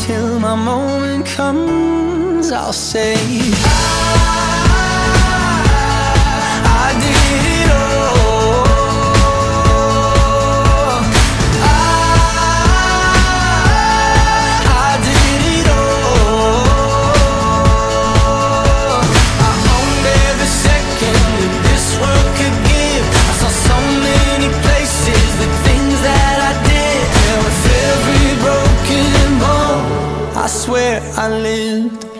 Until my moment comes, I'll say, I Swear I lived.